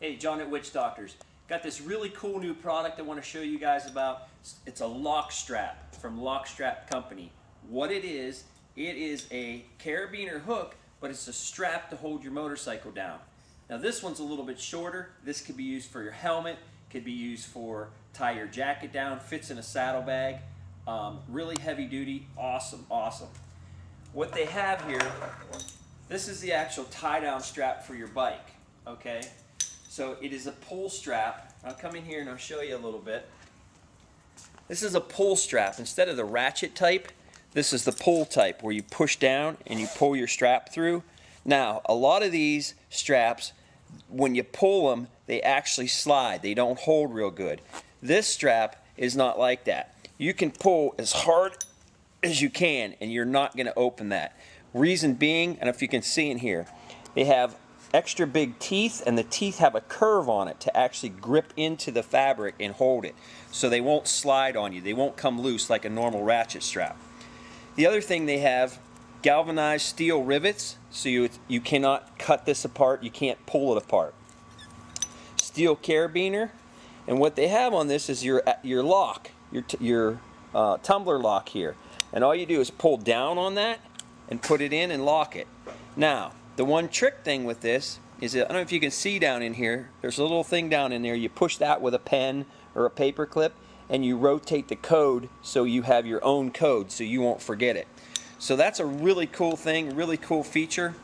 Hey, John at Witchdoctors. Got this really cool new product I want to show you guys about. It's a lock strap from Lockstrap Company. What it is, it is a carabiner hook, but it's a strap to hold your motorcycle down. Now this one's a little bit shorter. This could be used for your helmet, could be used for tie your jacket down, fits in a saddlebag. Um, really heavy duty, awesome, awesome. What they have here, this is the actual tie down strap for your bike, okay? So it is a pull strap. I'll come in here and I'll show you a little bit. This is a pull strap. Instead of the ratchet type, this is the pull type where you push down and you pull your strap through. Now, a lot of these straps, when you pull them, they actually slide. They don't hold real good. This strap is not like that. You can pull as hard as you can and you're not going to open that. Reason being, and if you can see in here, they have extra big teeth and the teeth have a curve on it to actually grip into the fabric and hold it. So they won't slide on you. They won't come loose like a normal ratchet strap. The other thing they have galvanized steel rivets. So you you cannot cut this apart. You can't pull it apart. Steel carabiner. And what they have on this is your your lock your your uh, tumbler lock here. And all you do is pull down on that and put it in and lock it. Now the one trick thing with this is that, I don't know if you can see down in here, there's a little thing down in there, you push that with a pen or a paper clip and you rotate the code so you have your own code so you won't forget it. So that's a really cool thing, really cool feature.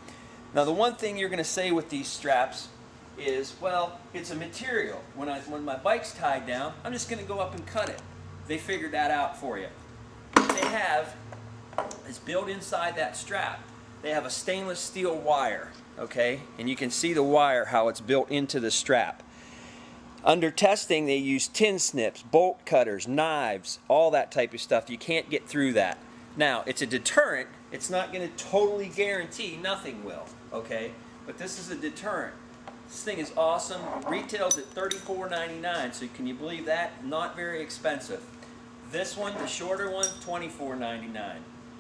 Now the one thing you're going to say with these straps is, well, it's a material. When, I, when my bike's tied down, I'm just going to go up and cut it. They figured that out for you. What they have is built inside that strap they have a stainless steel wire, okay? And you can see the wire, how it's built into the strap. Under testing, they use tin snips, bolt cutters, knives, all that type of stuff. You can't get through that. Now, it's a deterrent. It's not going to totally guarantee, nothing will, okay? But this is a deterrent. This thing is awesome. Retails at $34.99, so can you believe that? Not very expensive. This one, the shorter one, $24.99.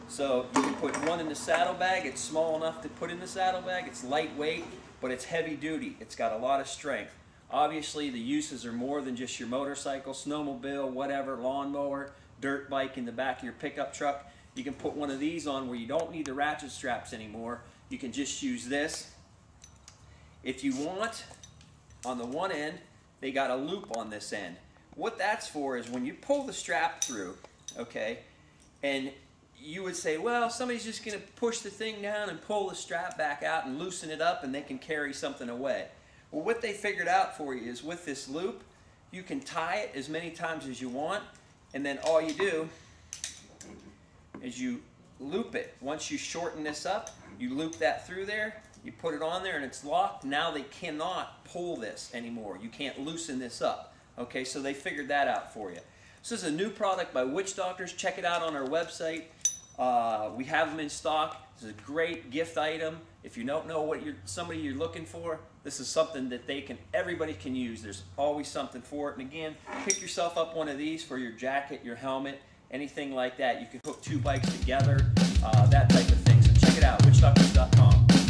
So you can put one in the saddlebag. It's small enough to put in the saddlebag. It's lightweight, but it's heavy duty. It's got a lot of strength. Obviously, the uses are more than just your motorcycle, snowmobile, whatever, lawnmower, dirt bike in the back of your pickup truck. You can put one of these on where you don't need the ratchet straps anymore. You can just use this. If you want, on the one end, they got a loop on this end. What that's for is when you pull the strap through, okay, and you would say, well, somebody's just going to push the thing down and pull the strap back out and loosen it up and they can carry something away. Well, what they figured out for you is with this loop, you can tie it as many times as you want and then all you do is you loop it. Once you shorten this up, you loop that through there, you put it on there and it's locked. Now they cannot pull this anymore. You can't loosen this up. Okay, so they figured that out for you. This is a new product by Witchdoctors. Check it out on our website. Uh, we have them in stock. This is a great gift item. If you don't know what you're somebody you're looking for, this is something that they can everybody can use. There's always something for it. And again, pick yourself up one of these for your jacket, your helmet, anything like that. You can hook two bikes together, uh, that type of thing. So check it out, witchdoctors.com.